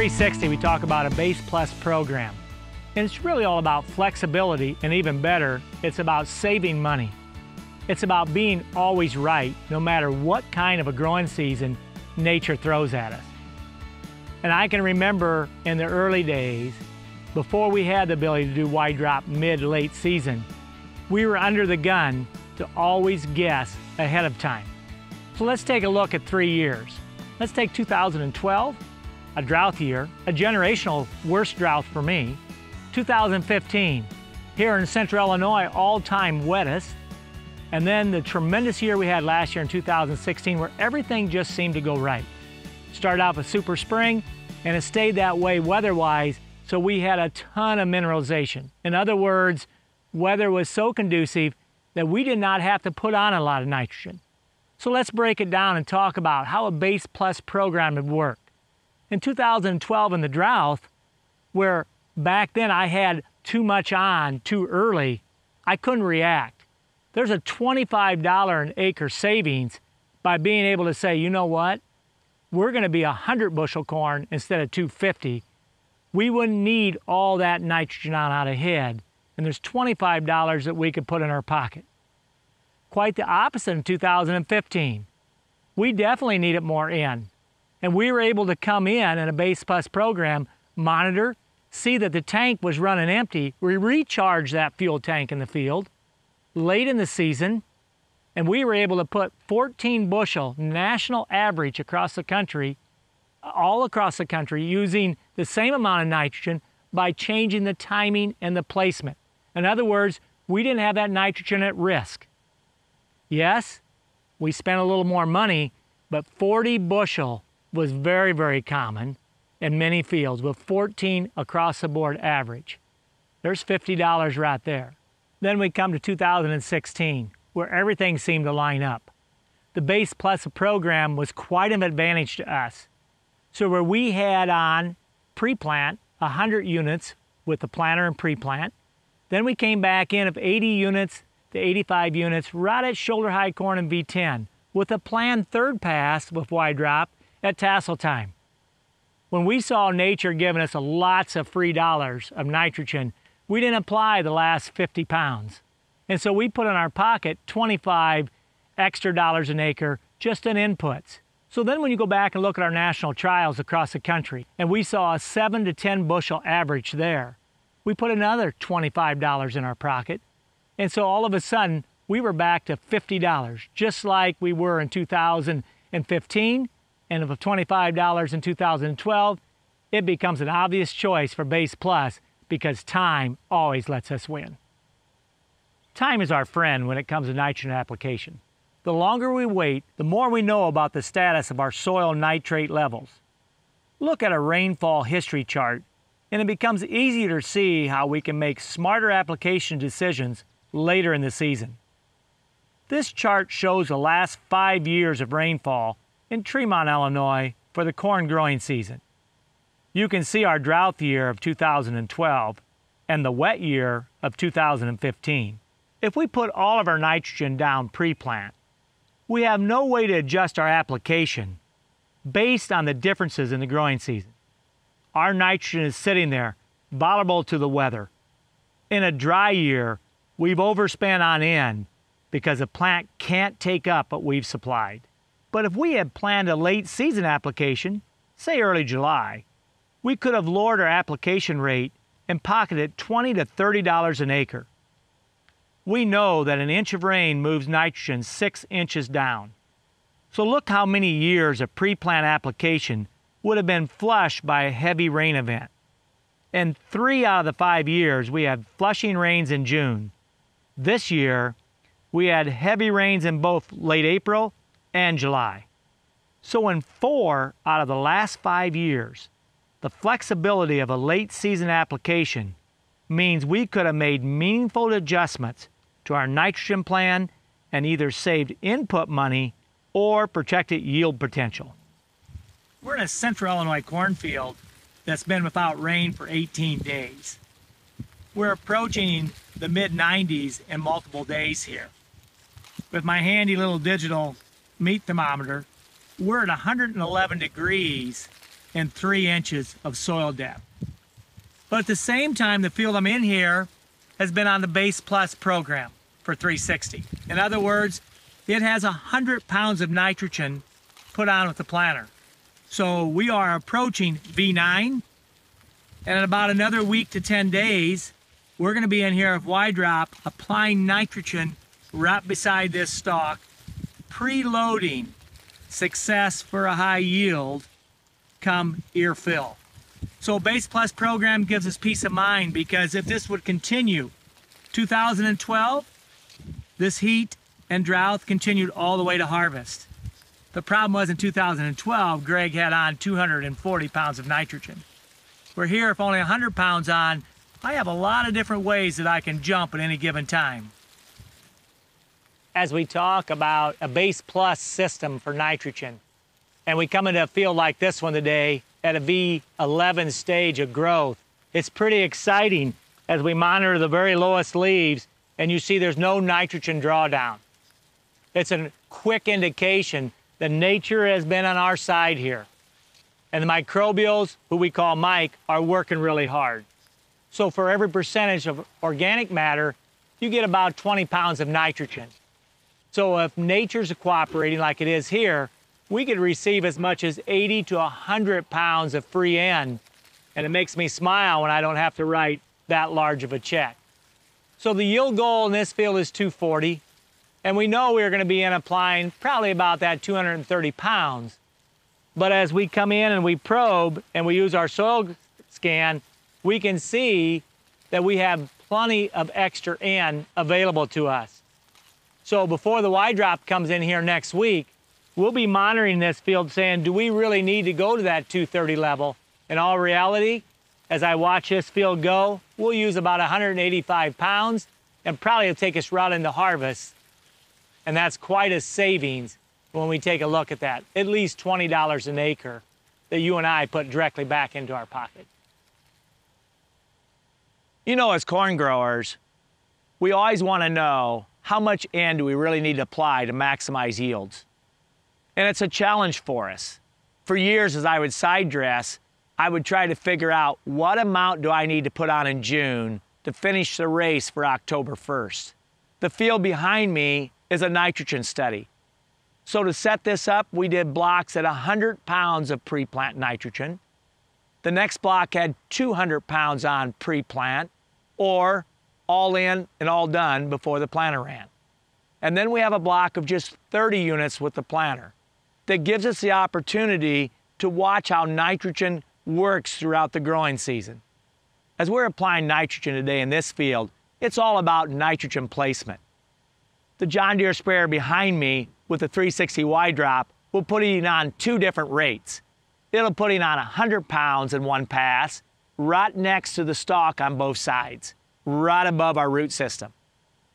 360, we talk about a Base Plus program. And it's really all about flexibility, and even better, it's about saving money. It's about being always right, no matter what kind of a growing season nature throws at us. And I can remember in the early days, before we had the ability to do Y-drop mid late season, we were under the gun to always guess ahead of time. So let's take a look at three years. Let's take 2012, a drought year, a generational worst drought for me. 2015, here in central Illinois, all-time wettest. And then the tremendous year we had last year in 2016 where everything just seemed to go right. Started off with super spring and it stayed that way weather-wise, so we had a ton of mineralization. In other words, weather was so conducive that we did not have to put on a lot of nitrogen. So let's break it down and talk about how a Base Plus program would work. In 2012 in the drought, where back then I had too much on too early, I couldn't react. There's a $25 an acre savings by being able to say, you know what? We're going to be 100 bushel corn instead of 250. We wouldn't need all that nitrogen on out ahead and there's $25 that we could put in our pocket. Quite the opposite in 2015. We definitely needed more in. And we were able to come in in a Base Plus program, monitor, see that the tank was running empty. We recharged that fuel tank in the field late in the season, and we were able to put 14 bushel national average across the country, all across the country, using the same amount of nitrogen by changing the timing and the placement. In other words, we didn't have that nitrogen at risk. Yes, we spent a little more money, but 40 bushel was very, very common in many fields with 14 across the board average. There's $50 right there. Then we come to 2016, where everything seemed to line up. The Base Plus program was quite an advantage to us. So where we had on pre-plant 100 units with the planter and pre-plant, then we came back in of 80 units to 85 units right at shoulder high corn and V10 with a planned third pass with Y-drop at tassel time. When we saw nature giving us lots of free dollars of nitrogen, we didn't apply the last 50 pounds. And so we put in our pocket 25 extra dollars an acre just in inputs. So then when you go back and look at our national trials across the country, and we saw a 7 to 10 bushel average there, we put another $25 in our pocket. And so all of a sudden, we were back to $50, just like we were in 2015. And with $25 in 2012, it becomes an obvious choice for Base Plus because time always lets us win. Time is our friend when it comes to nitrogen application. The longer we wait, the more we know about the status of our soil nitrate levels. Look at a rainfall history chart and it becomes easier to see how we can make smarter application decisions later in the season. This chart shows the last five years of rainfall in Tremont, Illinois for the corn growing season. You can see our drought year of 2012 and the wet year of 2015. If we put all of our nitrogen down pre-plant, we have no way to adjust our application based on the differences in the growing season our nitrogen is sitting there, vulnerable to the weather. In a dry year, we've overspent on N because the plant can't take up what we've supplied. But if we had planned a late season application, say early July, we could have lowered our application rate and pocketed 20 to $30 an acre. We know that an inch of rain moves nitrogen six inches down. So look how many years of pre-plant application would have been flushed by a heavy rain event. In three out of the five years, we had flushing rains in June. This year, we had heavy rains in both late April and July. So, in four out of the last five years, the flexibility of a late season application means we could have made meaningful adjustments to our nitrogen plan and either saved input money or protected yield potential. We're in a central Illinois cornfield that's been without rain for 18 days. We're approaching the mid 90s in multiple days here. With my handy little digital meat thermometer, we're at 111 degrees and three inches of soil depth. But at the same time, the field I'm in here has been on the Base Plus program for 360. In other words, it has 100 pounds of nitrogen put on with the planter. So we are approaching V9, and in about another week to 10 days, we're gonna be in here with Y-Drop applying nitrogen right beside this stalk, preloading success for a high yield come ear fill. So Base Plus program gives us peace of mind because if this would continue, 2012, this heat and drought continued all the way to harvest. The problem was in 2012, Greg had on 240 pounds of nitrogen. We're here, if only 100 pounds on, I have a lot of different ways that I can jump at any given time. As we talk about a base plus system for nitrogen, and we come into a field like this one today at a V11 stage of growth, it's pretty exciting as we monitor the very lowest leaves and you see there's no nitrogen drawdown. It's a quick indication that nature has been on our side here. And the microbials, who we call Mike, are working really hard. So for every percentage of organic matter, you get about 20 pounds of nitrogen. So if nature's cooperating like it is here, we could receive as much as 80 to 100 pounds of free N. And it makes me smile when I don't have to write that large of a check. So the yield goal in this field is 240. And we know we're going to be in applying probably about that 230 pounds. But as we come in and we probe and we use our soil scan, we can see that we have plenty of extra N available to us. So before the Y-drop comes in here next week, we'll be monitoring this field saying, do we really need to go to that 230 level? In all reality, as I watch this field go, we'll use about 185 pounds and probably will take us right into harvest and that's quite a savings when we take a look at that. At least $20 an acre that you and I put directly back into our pocket. You know, as corn growers, we always want to know how much N do we really need to apply to maximize yields. And it's a challenge for us. For years, as I would side dress, I would try to figure out what amount do I need to put on in June to finish the race for October 1st. The field behind me is a nitrogen study. So to set this up, we did blocks at 100 pounds of pre-plant nitrogen. The next block had 200 pounds on pre-plant, or all in and all done before the planter ran. And then we have a block of just 30 units with the planter that gives us the opportunity to watch how nitrogen works throughout the growing season. As we're applying nitrogen today in this field, it's all about nitrogen placement. The John Deere sprayer behind me with the 360 Y-drop will put it on two different rates. It'll put it on 100 pounds in one pass, right next to the stalk on both sides, right above our root system.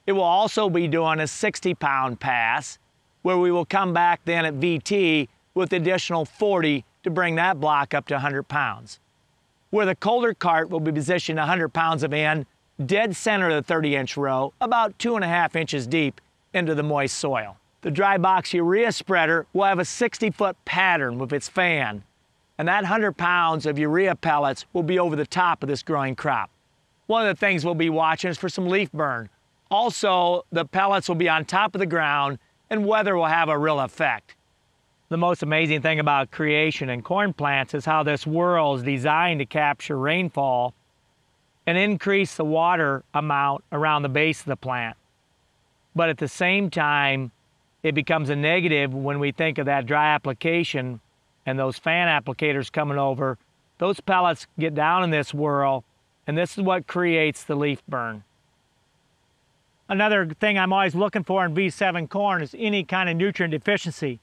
It will also be doing a 60 pound pass, where we will come back then at VT with additional 40 to bring that block up to 100 pounds. Where the coulter cart will be positioned 100 pounds of N, dead center of the 30 inch row, about two and a half inches deep, into the moist soil. The dry box urea spreader will have a 60 foot pattern with its fan, and that 100 pounds of urea pellets will be over the top of this growing crop. One of the things we'll be watching is for some leaf burn. Also, the pellets will be on top of the ground and weather will have a real effect. The most amazing thing about creation in corn plants is how this whirl is designed to capture rainfall and increase the water amount around the base of the plant. But at the same time, it becomes a negative when we think of that dry application and those fan applicators coming over. Those pellets get down in this whirl, and this is what creates the leaf burn. Another thing I'm always looking for in V7 corn is any kind of nutrient deficiency.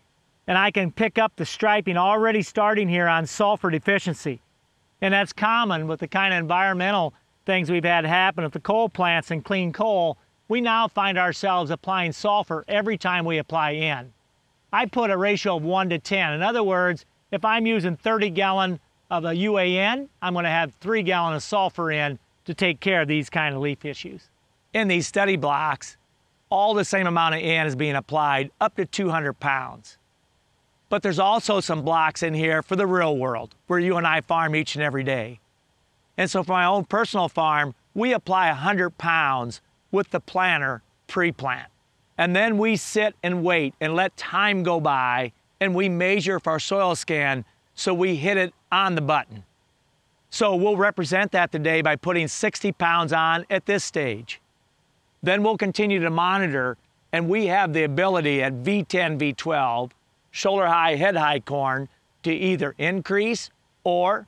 And I can pick up the striping already starting here on sulfur deficiency. And that's common with the kind of environmental things we've had happen at the coal plants and clean coal we now find ourselves applying sulfur every time we apply N. I put a ratio of 1 to 10. In other words, if I'm using 30 gallon of a UAN, I'm going to have 3 gallon of sulfur in to take care of these kind of leaf issues. In these study blocks, all the same amount of N is being applied up to 200 pounds. But there's also some blocks in here for the real world, where you and I farm each and every day. And so for my own personal farm, we apply 100 pounds with the planter pre-plant. And then we sit and wait and let time go by and we measure for our soil scan so we hit it on the button. So we'll represent that today by putting 60 pounds on at this stage. Then we'll continue to monitor and we have the ability at V10, V12, shoulder high, head high corn to either increase or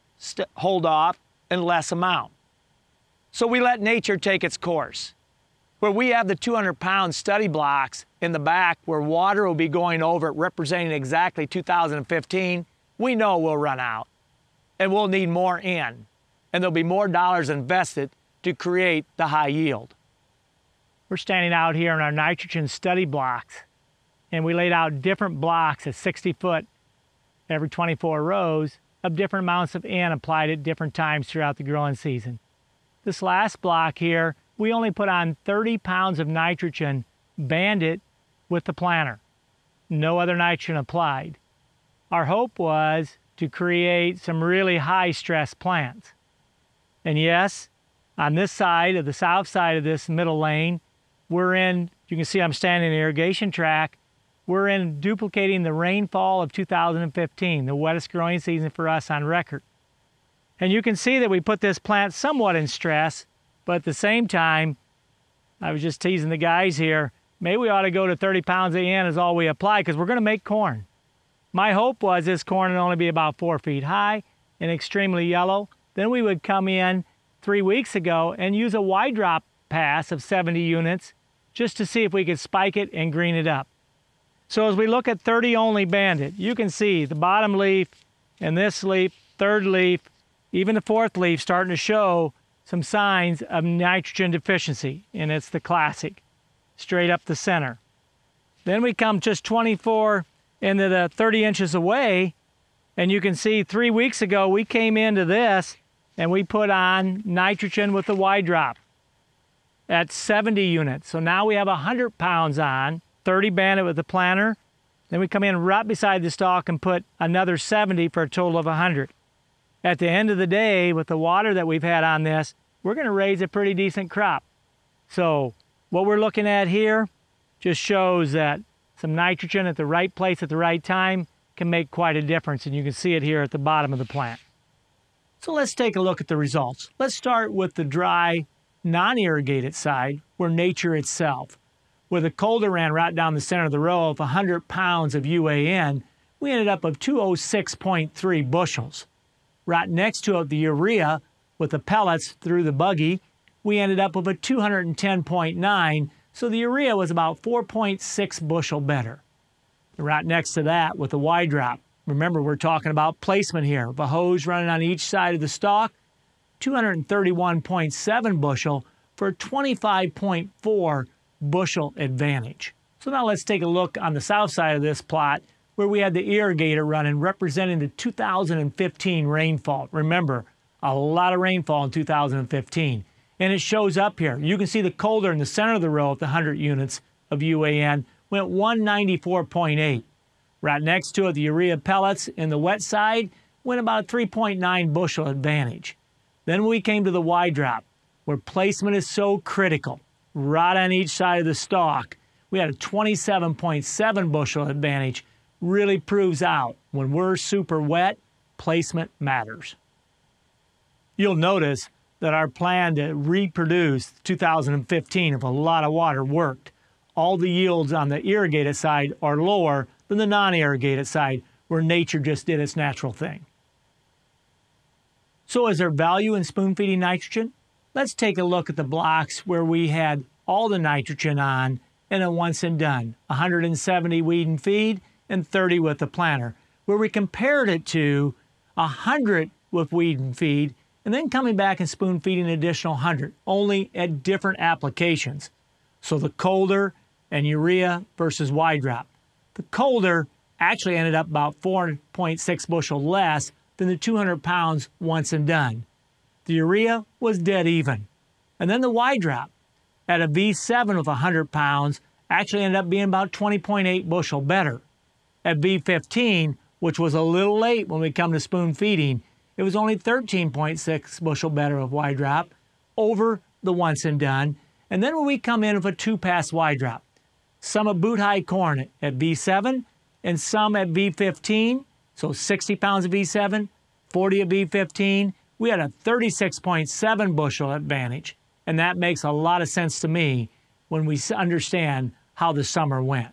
hold off in less amount. So we let nature take its course. Where we have the 200 pound study blocks in the back where water will be going over it representing exactly 2015, we know we'll run out and we'll need more in and there'll be more dollars invested to create the high yield. We're standing out here in our nitrogen study blocks and we laid out different blocks at 60 foot every 24 rows of different amounts of N applied at different times throughout the growing season. This last block here, we only put on 30 pounds of nitrogen banded with the planter. No other nitrogen applied. Our hope was to create some really high stress plants. And yes, on this side of the south side of this middle lane, we're in, you can see I'm standing in the irrigation track, we're in duplicating the rainfall of 2015, the wettest growing season for us on record. And you can see that we put this plant somewhat in stress, but at the same time, I was just teasing the guys here, maybe we ought to go to 30 pounds a a N is all we apply because we're going to make corn. My hope was this corn would only be about four feet high and extremely yellow. Then we would come in three weeks ago and use a Y-drop pass of 70 units just to see if we could spike it and green it up. So as we look at 30 only banded, you can see the bottom leaf and this leaf, third leaf, even the fourth leaf starting to show some signs of nitrogen deficiency, and it's the classic, straight up the center. Then we come just 24 into the uh, 30 inches away, and you can see three weeks ago we came into this and we put on nitrogen with the Y-drop at 70 units. So now we have 100 pounds on, 30 banded with the planter. Then we come in right beside the stalk and put another 70 for a total of 100. At the end of the day, with the water that we've had on this, we're going to raise a pretty decent crop. So what we're looking at here just shows that some nitrogen at the right place at the right time can make quite a difference, and you can see it here at the bottom of the plant. So let's take a look at the results. Let's start with the dry, non-irrigated side, where nature itself with a coulter ran right down the center of the row of 100 pounds of UAN, we ended up with 206.3 bushels. Right next to it, the urea with the pellets through the buggy, we ended up with a 210.9, so the urea was about 4.6 bushel better. Right next to that with the Y-drop, remember we're talking about placement here, the hose running on each side of the stalk, 231.7 bushel for 25.4 bushel advantage. So now let's take a look on the south side of this plot where we had the irrigator running representing the 2015 rainfall. Remember, a lot of rainfall in 2015. And it shows up here. You can see the coulter in the center of the row at the 100 units of UAN went 194.8. Right next to it, the urea pellets in the wet side went about 3.9 bushel advantage. Then we came to the Y-drop, where placement is so critical right on each side of the stalk. We had a 27.7 bushel advantage. Really proves out when we're super wet, placement matters. You'll notice that our plan to reproduce 2015 of a lot of water worked. All the yields on the irrigated side are lower than the non-irrigated side where nature just did its natural thing. So is there value in spoon feeding nitrogen? Let's take a look at the blocks where we had all the nitrogen on in a once and done, 170 weed and feed and 30 with the planter, where we compared it to 100 with weed and feed and then coming back and spoon feeding an additional 100, only at different applications. So the coulter and urea versus Y-drop. The coulter actually ended up about 4.6 bushel less than the 200 pounds once and done. The urea was dead even. And then the Y-drop at a V7 of 100 pounds actually ended up being about 20.8 bushel better. at V15, which was a little late when we come to spoon feeding, it was only 13.6 bushel better of Y drop over the once and done. And then when we come in with a two pass Y drop, some at boot high corn at V7 and some at V15, so 60 pounds of V7, 40 at V15, we had a 36.7 bushel advantage. And that makes a lot of sense to me when we understand how the summer went.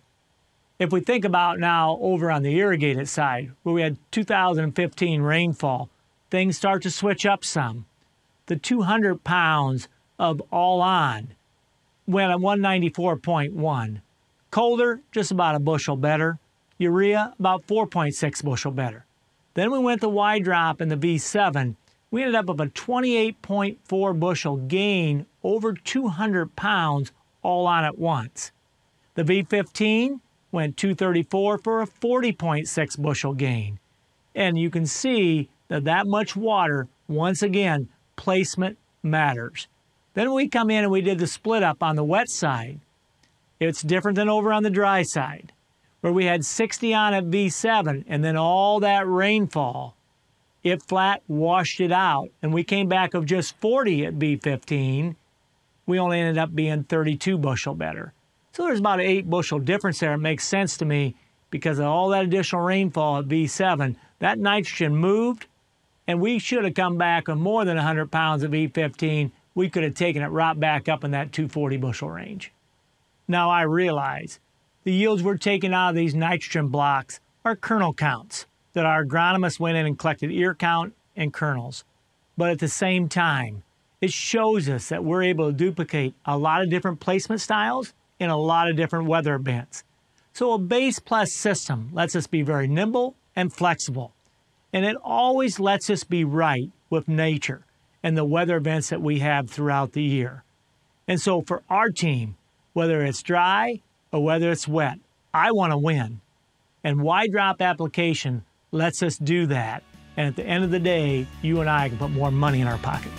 If we think about now over on the irrigated side, where we had 2015 rainfall, things start to switch up some. The 200 pounds of all on went at 194.1. Coulter, just about a bushel better. Urea, about 4.6 bushel better. Then we went to Y drop in the V7 we ended up with a 28.4 bushel gain over 200 pounds all on at once. The V15 went 234 for a 40.6 bushel gain. And you can see that that much water, once again, placement matters. Then we come in and we did the split up on the wet side. It's different than over on the dry side, where we had 60 on at V7 and then all that rainfall it flat washed it out. And we came back of just 40 at V15. We only ended up being 32 bushel better. So there's about an eight bushel difference there. It makes sense to me because of all that additional rainfall at V7. That nitrogen moved, and we should have come back with more than 100 pounds of V15. We could have taken it right back up in that 240 bushel range. Now I realize the yields we're taking out of these nitrogen blocks are kernel counts that our agronomists went in and collected ear count and kernels. But at the same time, it shows us that we're able to duplicate a lot of different placement styles in a lot of different weather events. So a base plus system lets us be very nimble and flexible. And it always lets us be right with nature and the weather events that we have throughout the year. And so for our team, whether it's dry or whether it's wet, I want to win. And Y drop application lets us do that. And at the end of the day, you and I can put more money in our pocket.